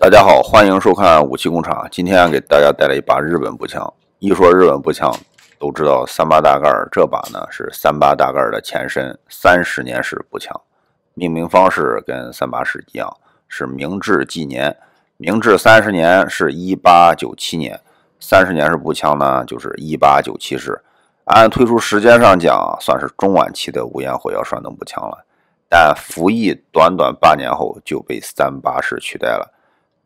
大家好，欢迎收看武器工厂。今天给大家带来一把日本步枪。一说日本步枪，都知道三八大盖这把呢是三八大盖的前身，三十年式步枪。命名方式跟三八式一样，是明治纪年。明治三十年是一八九七年，三十年式步枪呢就是一八九七式。按推出时间上讲，算是中晚期的无烟火药栓动步枪了。但服役短短八年后就被三八式取代了。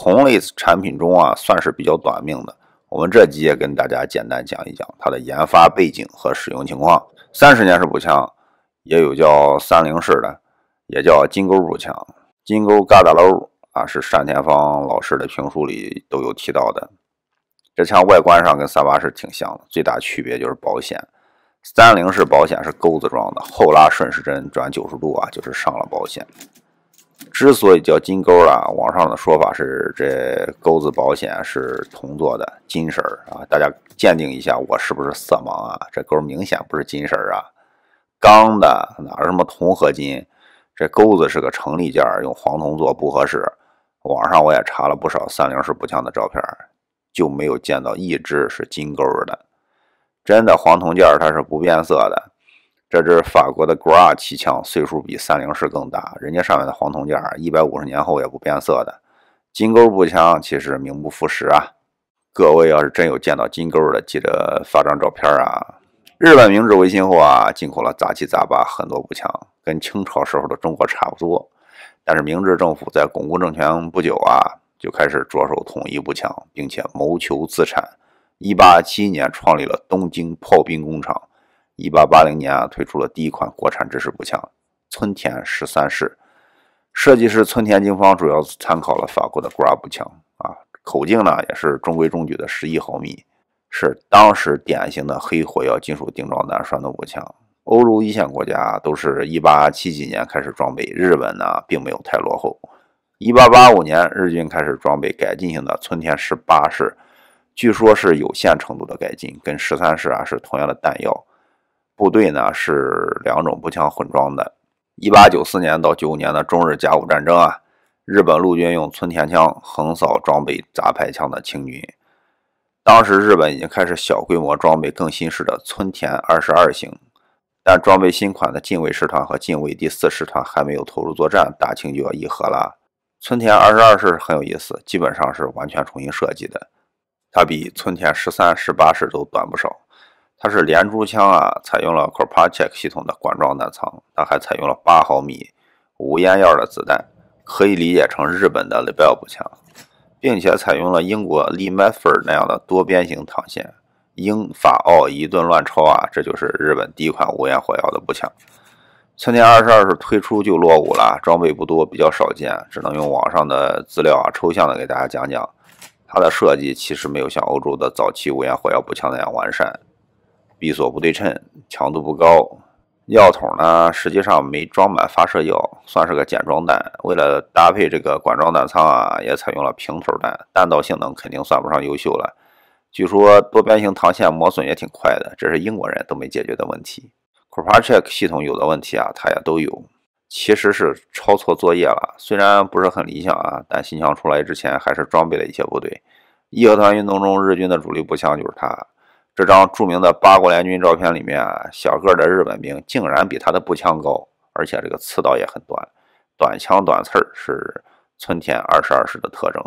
同类产品中啊，算是比较短命的。我们这集也跟大家简单讲一讲它的研发背景和使用情况。三十年式步枪也有叫三零式的，也叫金钩步枪。金钩嘎达楼啊，是单田芳老师的评书里都有提到的。这枪外观上跟三八式挺像的，最大区别就是保险。三零式保险是钩子状的，后拉顺时针转九十度啊，就是上了保险。之所以叫金钩啊，网上的说法是这钩子保险是铜做的，金色儿啊。大家鉴定一下，我是不是色盲啊？这钩明显不是金色儿啊，钢的哪是什么铜合金？这钩子是个成立件，用黄铜做不合适。网上我也查了不少三零式步枪的照片，就没有见到一支是金钩的。真的黄铜件它是不变色的。这支法国的 Gra 气枪岁数比三零式更大，人家上面的黄铜件一百五十年后也不变色的。金钩步枪其实名不副实啊。各位要是真有见到金钩的，记得发张照片啊。日本明治维新后啊，进口了杂七杂八很多步枪，跟清朝时候的中国差不多。但是明治政府在巩固政权不久啊，就开始着手统一步枪，并且谋求自产。一八七一年创立了东京炮兵工厂。一八八零年啊，推出了第一款国产制式步枪村田十三式，设计师村田经方主要参考了法国的 Gra 步枪啊，口径呢也是中规中矩的十一毫米，是当时典型的黑火药金属定装弹栓动步枪。欧洲一线国家都是一八七几年开始装备，日本呢并没有太落后。一八八五年，日军开始装备改进型的村田十八式，据说是有限程度的改进，跟十三式啊是同样的弹药。部队呢是两种步枪混装的。一八九四年到九五年的中日甲午战争啊，日本陆军用村田枪横扫装备杂牌枪的清军。当时日本已经开始小规模装备更新式的村田二十二型，但装备新款的近卫师团和近卫第四师团还没有投入作战，大清就要议和了。村田二十二式很有意思，基本上是完全重新设计的，它比村田十三、十八式都短不少。它是连珠枪啊，采用了 Kropatschek 系统的管状弹仓，它还采用了八毫米无烟药的子弹，可以理解成日本的 Lebel 步枪，并且采用了英国 Lee Metford 那样的多边形膛线，英法澳一顿乱抄啊，这就是日本第一款无烟火药的步枪。村田二十二是推出就落伍了，装备不多，比较少见，只能用网上的资料啊抽象的给大家讲讲。它的设计其实没有像欧洲的早期无烟火药步枪那样完善。闭锁不对称，强度不高。药筒呢，实际上没装满发射药，算是个简装弹。为了搭配这个管装弹仓啊，也采用了平头弹，弹道性能肯定算不上优秀了。据说多边形膛线磨损也挺快的，这是英国人都没解决的问题。Kropatschek 系统有的问题啊，它也都有。其实是抄错作业了，虽然不是很理想啊，但新枪出来之前还是装备了一些部队。义和团运动中，日军的主力步枪就是它。这张著名的八国联军照片里面，小个的日本兵竟然比他的步枪高，而且这个刺刀也很短，短枪短刺儿是村田二十二式的特征。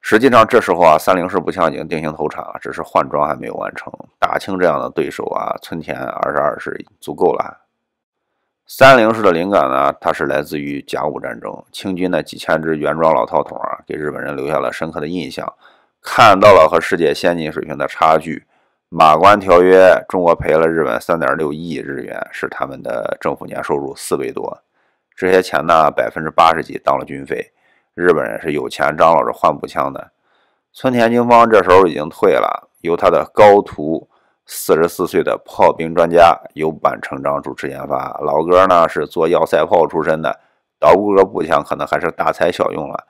实际上这时候啊，三零式步枪已经定型投产了，只是换装还没有完成。大清这样的对手啊，村田二十二式足够了。三零式的灵感呢，它是来自于甲午战争，清军的几千支原装老套筒啊，给日本人留下了深刻的印象，看到了和世界先进水平的差距。马关条约，中国赔了日本三点六亿日元，是他们的政府年收入四倍多。这些钱呢，百分之八十几当了军费。日本人是有钱张罗着换步枪的。村田经方这时候已经退了，由他的高徒四十四岁的炮兵专家有板成章主持研发。老哥呢是做要塞炮出身的，捣鼓个步枪可能还是大材小用了。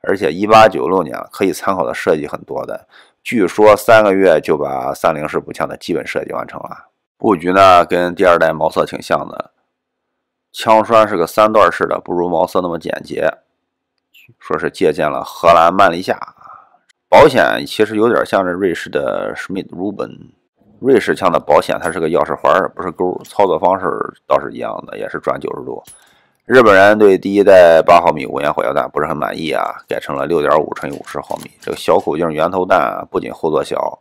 而且一八九六年可以参考的设计很多的。据说三个月就把三零式步枪的基本设计完成了，布局呢跟第二代毛瑟挺像的，枪栓是个三段式的，不如毛瑟那么简洁。说是借鉴了荷兰曼利夏。保险其实有点像这瑞士的 Schmidt Ruben，瑞士枪的保险它是个钥匙环，不是钩，操作方式倒是一样的，也是转九十度。日本人对第一代八毫米无烟火药弹不是很满意啊，改成了六点五乘以五十毫米。这个小口径圆头弹不仅后坐小，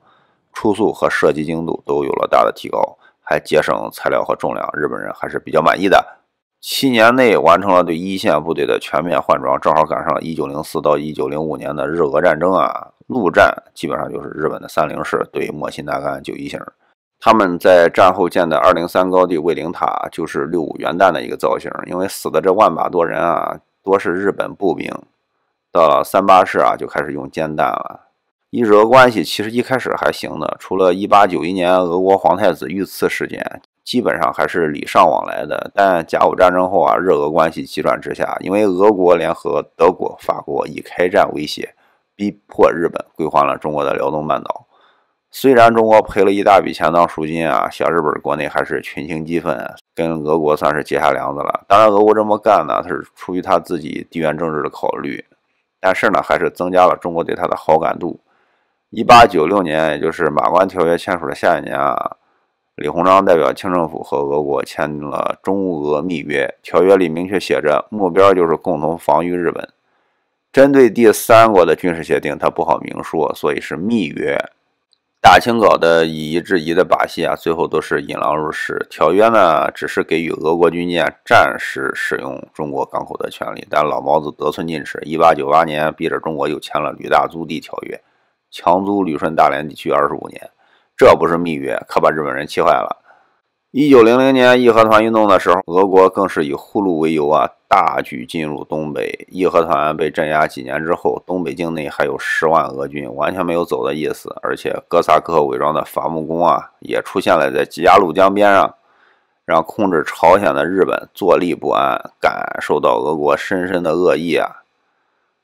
初速和射击精度都有了大的提高，还节省材料和重量，日本人还是比较满意的。七年内完成了对一线部队的全面换装，正好赶上了1904到1905年的日俄战争啊。陆战基本上就是日本的三零式对莫辛纳甘九一型。他们在战后建的203高地卫灵塔就是六五元旦的一个造型，因为死的这万把多人啊，多是日本步兵。到了三八式啊，就开始用煎弹了。日俄关系其实一开始还行的，除了1891年俄国皇太子遇刺事件。基本上还是礼尚往来的，但甲午战争后啊，日俄关系急转直下，因为俄国联合德国、法国以开战威胁，逼迫日本归还了中国的辽东半岛。虽然中国赔了一大笔钱当赎金啊，小日本国内还是群情激愤，跟俄国算是结下梁子了。当然，俄国这么干呢，他是出于他自己地缘政治的考虑，但是呢，还是增加了中国对他的好感度。一八九六年，也就是马关条约签署的下一年啊。李鸿章代表清政府和俄国签订了中俄密约，条约里明确写着，目标就是共同防御日本。针对第三国的军事协定，他不好明说，所以是密约。大清早的以夷制夷的把戏啊，最后都是引狼入室。条约呢，只是给予俄国军舰暂时使用中国港口的权利，但老毛子得寸进尺。一八九八年，逼着中国又签了旅大租地条约，强租旅顺大连地区二十五年。这不是蜜月，可把日本人气坏了。一九零零年义和团运动的时候，俄国更是以护路为由啊，大举进入东北。义和团被镇压几年之后，东北境内还有十万俄军，完全没有走的意思。而且哥萨克伪装的伐木工啊，也出现了在吉亚鲁江边上，让控制朝鲜的日本坐立不安，感受到俄国深深的恶意啊。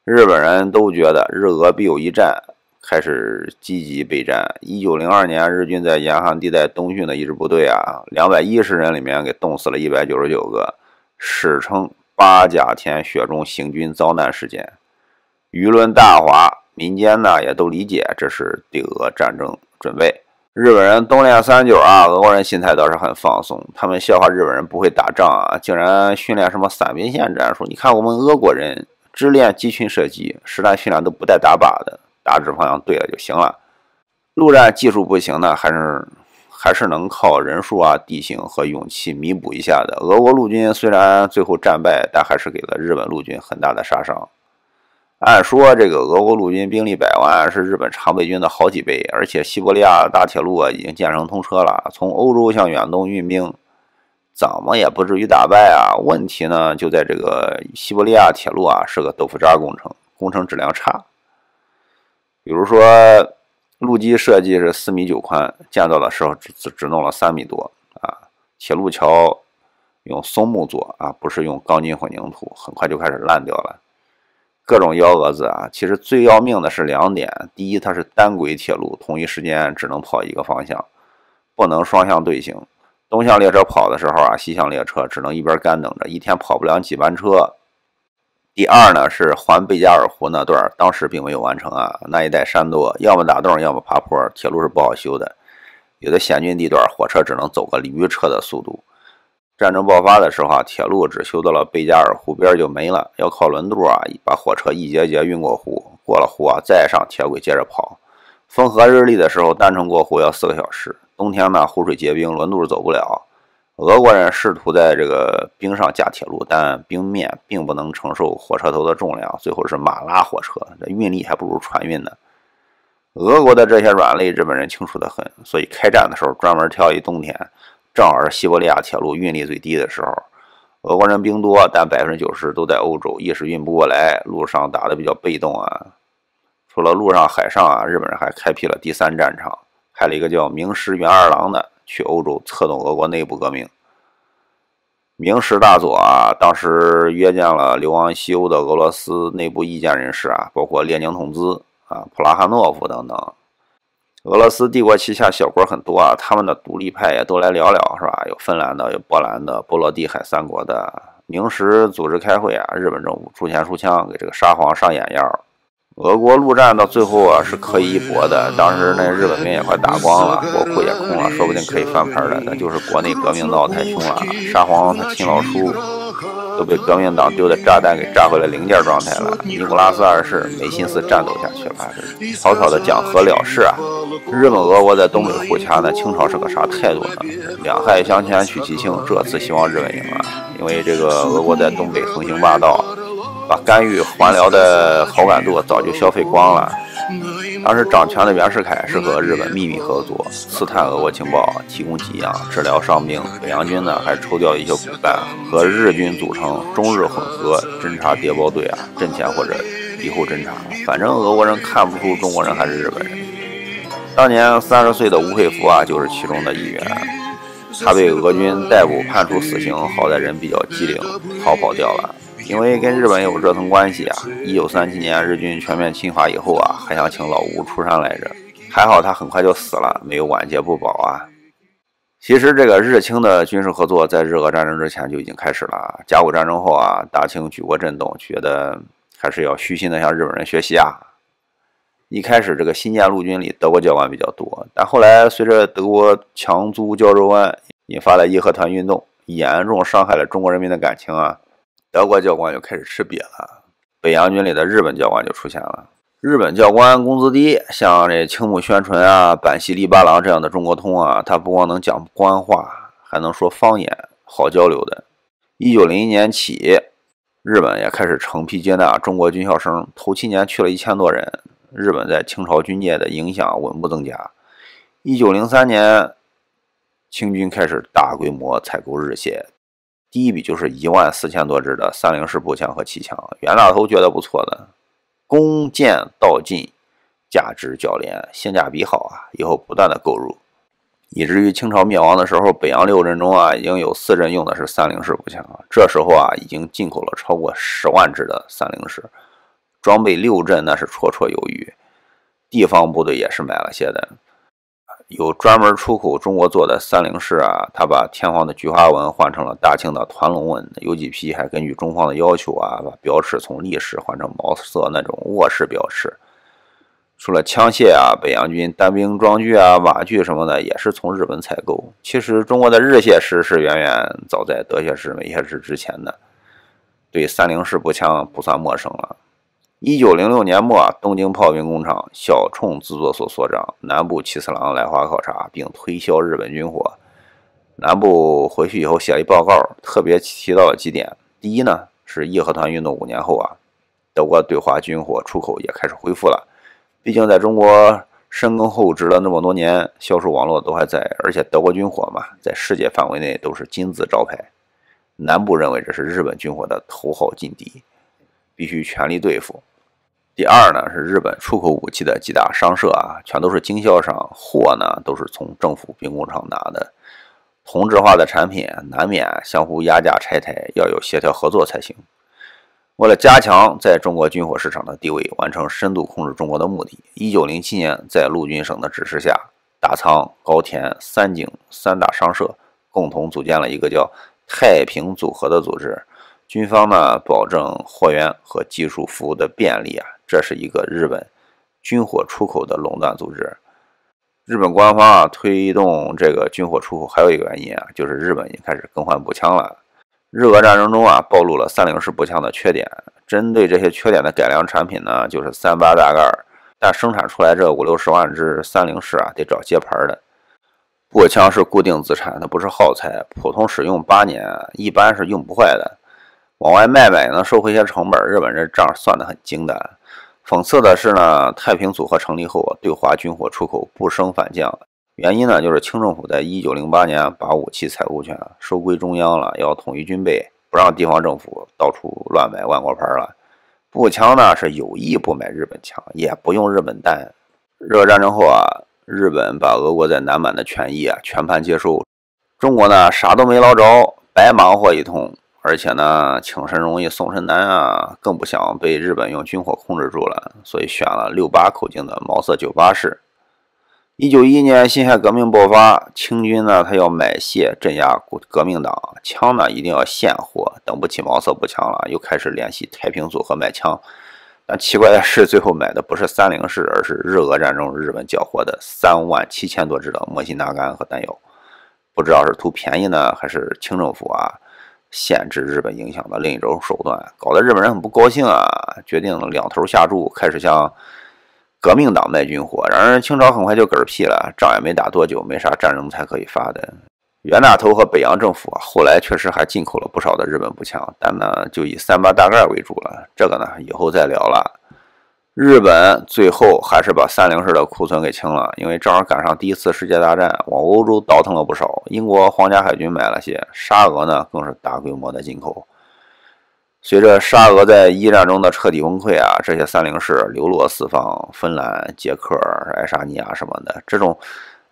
日本人都觉得日俄必有一战。开始积极备战。一九零二年，日军在严寒地带东训的一支部队啊，两百一十人里面给冻死了一百九十九个，史称“八甲田雪中行军遭难事件”。舆论大哗，民间呢也都理解这是对俄战争准备。日本人冬练三九啊，俄国人心态倒是很放松，他们笑话日本人不会打仗啊，竟然训练什么散兵线战术。你看我们俄国人只练集群射击，实战训练都不带打靶的。大致方向对了就行了。陆战技术不行呢，还是还是能靠人数啊、地形和勇气弥补一下的。俄国陆军虽然最后战败，但还是给了日本陆军很大的杀伤。按说这个俄国陆军兵力百万，是日本常备军的好几倍，而且西伯利亚大铁路啊已经建成通车了，从欧洲向远东运兵，怎么也不至于打败啊。问题呢就在这个西伯利亚铁路啊是个豆腐渣工程，工程质量差。比如说，路基设计是四米九宽，建造的时候只只只弄了三米多啊。铁路桥用松木做啊，不是用钢筋混凝土，很快就开始烂掉了。各种幺蛾子啊！其实最要命的是两点：第一，它是单轨铁路，同一时间只能跑一个方向，不能双向对行。东向列车跑的时候啊，西向列车只能一边干等着，一天跑不了几班车。第二呢是环贝加尔湖那段，当时并没有完成啊。那一带山多，要么打洞，要么爬坡，铁路是不好修的。有的险峻地段，火车只能走个驴车的速度。战争爆发的时候啊，铁路只修到了贝加尔湖边就没了，要靠轮渡啊，把火车一节节运过湖，过了湖啊，再上铁轨接着跑。风和日丽的时候，单程过湖要四个小时。冬天呢，湖水结冰，轮渡走不了。俄国人试图在这个冰上架铁路，但冰面并不能承受火车头的重量，最后是马拉火车，这运力还不如船运呢。俄国的这些软肋，日本人清楚的很，所以开战的时候专门挑一冬天，正好是西伯利亚铁路运力最低的时候。俄国人兵多，但百分之九十都在欧洲，一时运不过来，路上打的比较被动啊。除了路上、海上啊，日本人还开辟了第三战场，派了一个叫明石元二郎的。去欧洲策动俄国内部革命，明石大佐啊，当时约见了流亡西欧的俄罗斯内部意见人士啊，包括列宁同志啊、普拉哈诺夫等等。俄罗斯帝国旗下小国很多啊，他们的独立派也都来聊聊，是吧？有芬兰的，有波兰的，波罗的海三国的，明时组织开会啊，日本政府出钱出枪给这个沙皇上眼药。俄国陆战到最后啊是可以一搏的，当时那日本兵也快打光了，国库也空了，说不定可以翻盘的。那就是国内革命闹太凶了，沙皇他亲老叔都被革命党丢的炸弹给炸回了零件状态了。尼古拉斯二世没心思战斗下去了，是草草的讲和了事啊。日本俄国在东北互掐呢，清朝是个啥态度呢？两害相权取其轻，这次希望日本赢了，因为这个俄国在东北横行霸道。把干预还辽的好感度早就消费光了。当时掌权的袁世凯是和日本秘密合作，刺探俄国情报，提供给养，治疗伤病。北洋军呢还抽调一些骨干和日军组成中日混合侦察谍报队啊，阵前或者敌后侦察。反正俄国人看不出中国人还是日本人。当年三十岁的吴佩孚啊，就是其中的一员。他被俄军逮捕，判处死刑。好在人比较机灵，逃跑掉了。因为跟日本有这层关系啊，一九三七年日军全面侵华以后啊，还想请老吴出山来着，还好他很快就死了，没有晚节不保啊。其实这个日清的军事合作在日俄战争之前就已经开始了，甲午战争后啊，大清举国震动，觉得还是要虚心的向日本人学习啊。一开始这个新建陆军里德国教官比较多，但后来随着德国强租胶州湾，引发了义和团运动，严重伤害了中国人民的感情啊。德国教官就开始吃瘪了，北洋军里的日本教官就出现了。日本教官工资低，像这青木宣纯啊、板西利八郎这样的中国通啊，他不光能讲官话，还能说方言，好交流的。一九零一年起，日本也开始成批接纳中国军校生，头七年去了一千多人。日本在清朝军界的影响稳步增加。一九零三年，清军开始大规模采购日械。第一笔就是一万四千多支的三零式步枪和气枪，袁大头觉得不错的，弓箭道近，价值较廉，性价比好啊，以后不断的购入，以至于清朝灭亡的时候，北洋六镇中啊，已经有四镇用的是三零式步枪，这时候啊，已经进口了超过十万支的三零式，装备六镇那是绰绰有余，地方部队也是买了些的。有专门出口中国做的三零式啊，他把天皇的菊花纹换成了大清的团龙纹，有几批还根据中方的要求啊，把标尺从立式换成毛色那种卧式标尺。除了枪械啊，北洋军单兵装具啊、瓦具什么的也是从日本采购。其实中国的日械师是远远早在德械师、美械师之前的，对三零式步枪不算陌生了。一九零六年末啊，东京炮兵工厂小冲制作所所长南部七次郎来华考察，并推销日本军火。南部回去以后写了一报告，特别提到了几点：第一呢，是义和团运动五年后啊，德国对华军火出口也开始恢复了。毕竟在中国深耕厚植了那么多年，销售网络都还在，而且德国军火嘛，在世界范围内都是金字招牌。南部认为这是日本军火的头号劲敌，必须全力对付。第二呢，是日本出口武器的几大商社啊，全都是经销商，货呢都是从政府兵工厂拿的。同质化的产品难免相互压价拆台，要有协调合作才行。为了加强在中国军火市场的地位，完成深度控制中国的目的，一九零七年在陆军省的指示下，大仓、高田、三井三大商社共同组建了一个叫“太平组合”的组织。军方呢，保证货源和技术服务的便利啊。这是一个日本军火出口的垄断组织。日本官方啊推动这个军火出口，还有一个原因啊，就是日本已经开始更换步枪了。日俄战争中啊，暴露了三零式步枪的缺点。针对这些缺点的改良产品呢，就是三八大盖儿。但生产出来这五六十万支三零式啊，得找接盘的。步枪是固定资产，它不是耗材，普通使用八年，一般是用不坏的。往外卖卖能收回一些成本，日本这账算得很精的。讽刺的是呢，太平组合成立后，对华军火出口不升反降。原因呢，就是清政府在一九零八年把武器采购权收归中央了，要统一军备，不让地方政府到处乱买万国牌了。步枪呢是有意不买日本枪，也不用日本弹。日俄战争后啊，日本把俄国在南满的权益啊全盘接收，中国呢啥都没捞着，白忙活一通。而且呢，请神容易送神难啊，更不想被日本用军火控制住了，所以选了六八口径的毛瑟九八式。一九一一年辛亥革命爆发，清军呢他要买械镇压革命党，枪呢一定要现货，等不起毛瑟步枪了，又开始联系太平组合买枪。但奇怪的是，最后买的不是三零式，而是日俄战争日本缴获的三万七千多支的莫辛纳甘和弹药。不知道是图便宜呢，还是清政府啊限制日本影响的另一种手段，搞得日本人很不高兴啊，决定两头下注，开始向。革命党卖军火，然而清朝很快就嗝屁了，仗也没打多久，没啥战争才可以发的。袁大头和北洋政府啊，后来确实还进口了不少的日本步枪，但呢，就以三八大盖为主了。这个呢，以后再聊了。日本最后还是把三零式的库存给清了，因为正好赶上第一次世界大战，往欧洲倒腾了不少。英国皇家海军买了些，沙俄呢更是大规模的进口。随着沙俄在一战中的彻底崩溃啊，这些三零式流落四方，芬兰、捷克、爱沙尼亚什么的，这种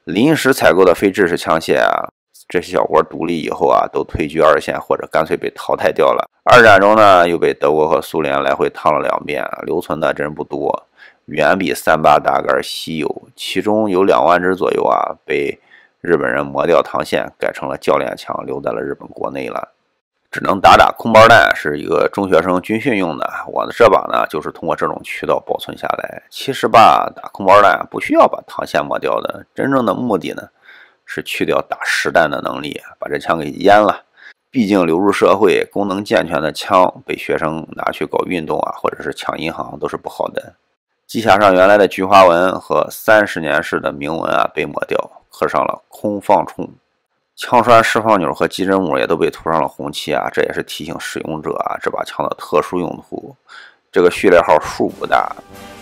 临时采购的非制式枪械啊，这些小国独立以后啊，都退居二线或者干脆被淘汰掉了。二战中呢，又被德国和苏联来回烫了两遍，留存的真不多，远比三八大杆稀有，其中有两万支左右啊，被日本人磨掉膛线，改成了教练枪，留在了日本国内了。只能打打空包弹，是一个中学生军训用的。我的这把呢，就是通过这种渠道保存下来。其实吧，打空包弹不需要把膛线磨掉的，真正的目的呢，是去掉打实弹的能力，把这枪给阉了。毕竟流入社会、功能健全的枪被学生拿去搞运动啊，或者是抢银行，都是不好的。机匣上原来的菊花纹和三十年式的铭文啊被抹掉，刻上了空放冲。枪栓释放钮和击针母也都被涂上了红漆啊，这也是提醒使用者啊这把枪的特殊用途。这个序列号数不大，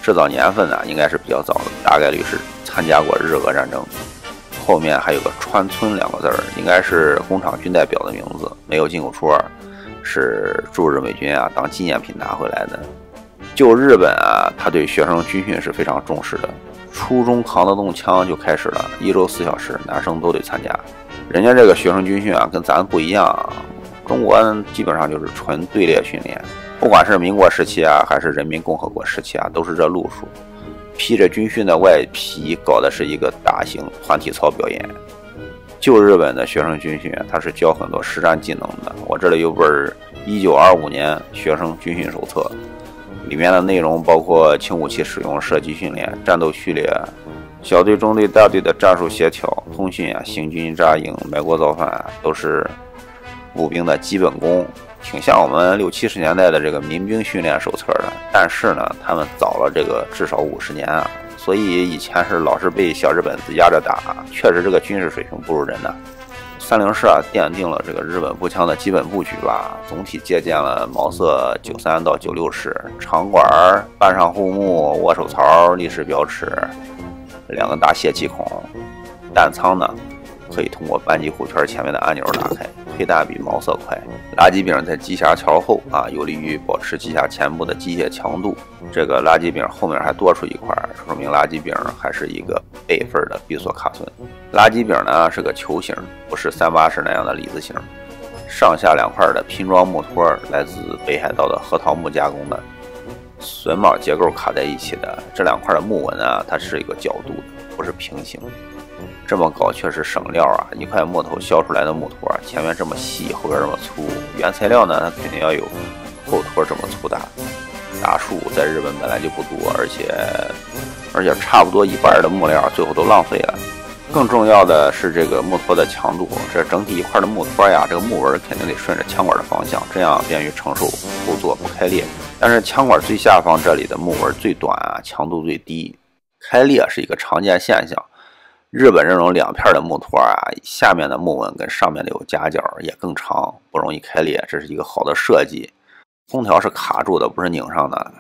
制造年份呢应该是比较早的，大概率是参加过日俄战争。后面还有个川村两个字儿，应该是工厂军代表的名字，没有进口戳，是驻日美军啊当纪念品拿回来的。就日本啊，他对学生军训是非常重视的，初中扛得动枪就开始了，一周四小时，男生都得参加。人家这个学生军训啊，跟咱不一样。中国基本上就是纯队列训练，不管是民国时期啊，还是人民共和国时期啊，都是这路数。披着军训的外皮，搞的是一个大型团体操表演。旧日本的学生军训，它是教很多实战技能的。我这里有本《一九二五年学生军训手册》，里面的内容包括轻武器使用、射击训练、战斗序列。小队、中队、大队的战术协调、通讯啊，行军扎营、埋锅造饭，都是步兵的基本功，挺像我们六七十年代的这个民兵训练手册的。但是呢，他们早了这个至少五十年啊，所以以前是老是被小日本子压着打，确实这个军事水平不如人呐。三零式啊，奠定了这个日本步枪的基本布局吧，总体借鉴了毛瑟九三到九六式，长管、半上护木、握手槽、立式标尺。两个大泄气孔，弹仓呢可以通过扳机护圈前面的按钮打开，推弹比毛色快。垃圾柄在机匣桥后啊，有利于保持机匣前部的机械强度。这个垃圾柄后面还多出一块，说明垃圾柄还是一个备份的闭锁卡榫。垃圾柄呢是个球形，不是三八式那样的李字形。上下两块的拼装木托来自北海道的核桃木加工的。榫卯结构卡在一起的这两块的木纹啊，它是一个角度的，不是平行。这么搞确实省料啊！一块木头削出来的木托，前面这么细，后边这么粗。原材料呢，它肯定要有后托这么粗大。大树在日本本来就不多，而且而且差不多一半的木料最后都浪费了。更重要的是这个木托的强度，这整体一块的木托呀，这个木纹肯定得顺着枪管的方向，这样便于承受后座不开裂。但是枪管最下方这里的木纹最短啊，强度最低，开裂是一个常见现象。日本这种两片的木托啊，下面的木纹跟上面的有夹角，也更长，不容易开裂，这是一个好的设计。空调是卡住的，不是拧上的。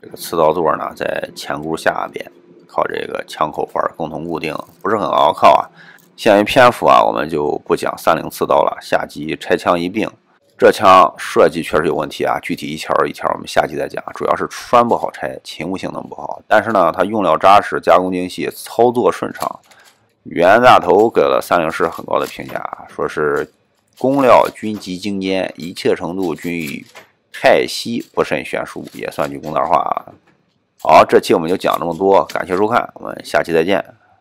这个刺刀座呢，在前箍下边。靠这个枪口环共同固定，不是很牢靠啊。限于篇幅啊，我们就不讲三零刺刀了。下集拆枪一并，这枪设计确实有问题啊。具体一条一条，我们下期再讲。主要是栓不好拆，勤务性能不好。但是呢，它用料扎实，加工精细，操作顺畅。袁大头给了三零式很高的评价，说是工料均极精尖，一切程度均与泰西不甚悬殊，也算句公道话啊。好，这期我们就讲这么多，感谢收看，我们下期再见。